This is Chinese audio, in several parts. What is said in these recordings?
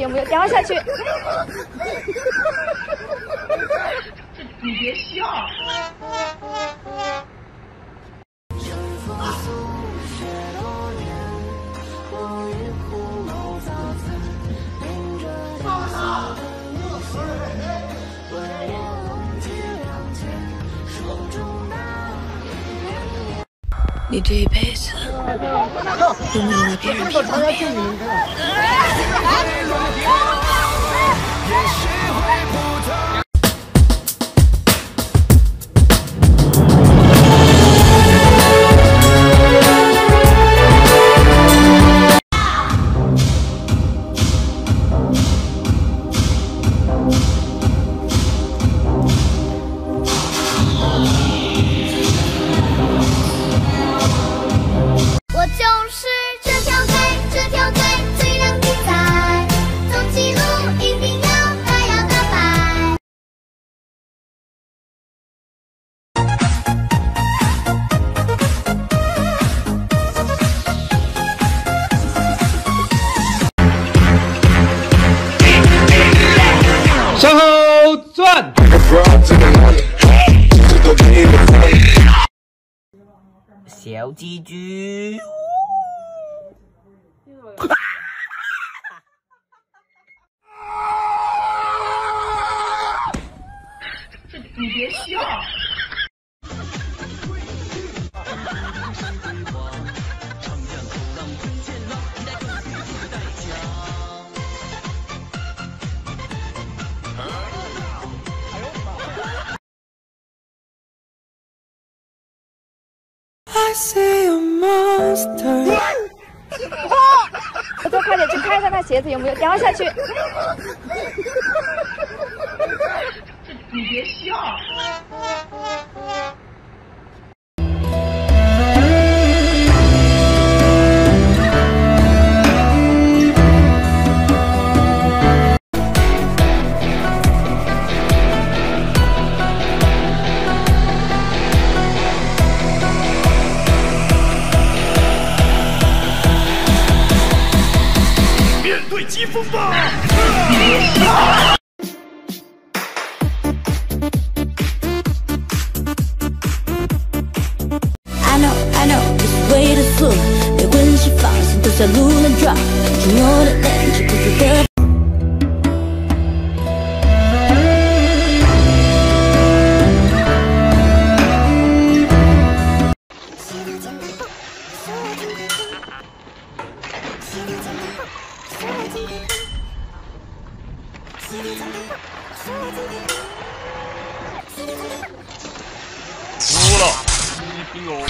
有没有掉下去？你别笑。你这一辈子 조금 더 자야증이 있는데. 小鸡鸡。你别笑。我再快点去看一下他鞋子有没有掉下去。你别笑。下路人抓，紧握的泪，止不住的。输了，你逼我。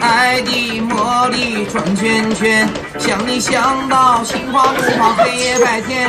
爱的魔力转圈圈，想你想到心花怒放，黑夜白天。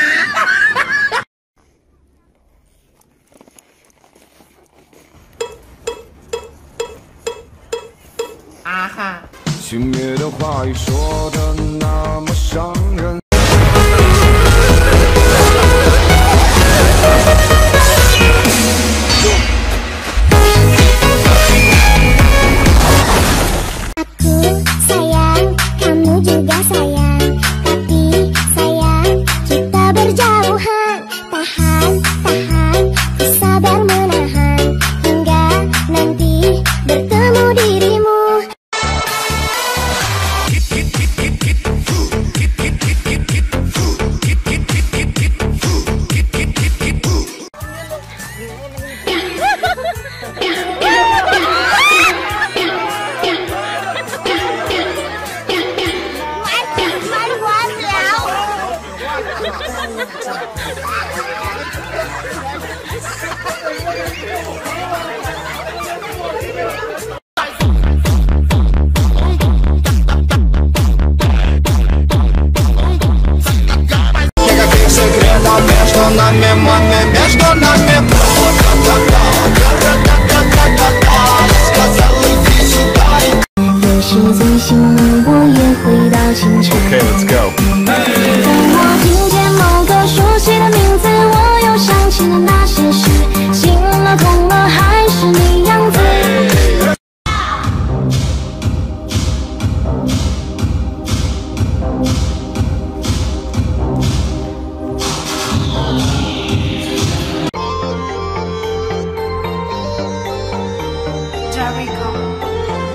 轻蔑的话语说的那么伤人。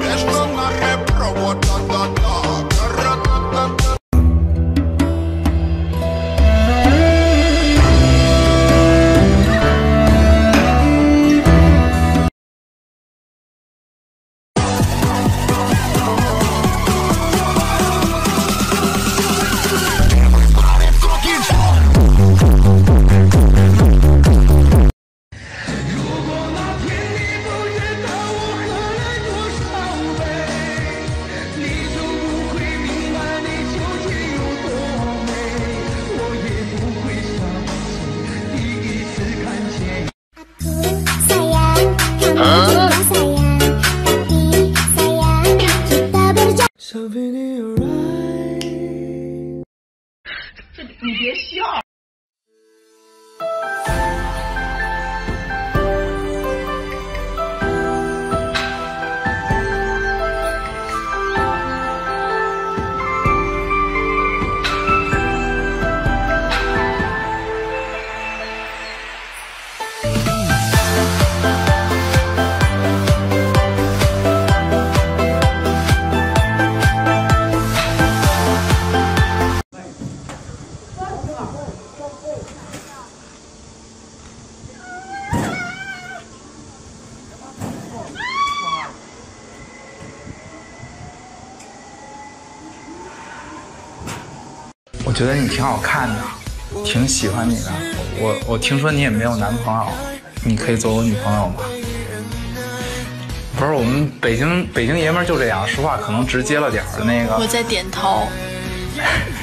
There's none a reproach, da da da. 觉得你挺好看的，挺喜欢你的。我我听说你也没有男朋友，你可以做我女朋友吗？不是，我们北京北京爷们儿就这样，说话可能直接了点儿。那个，我在点头。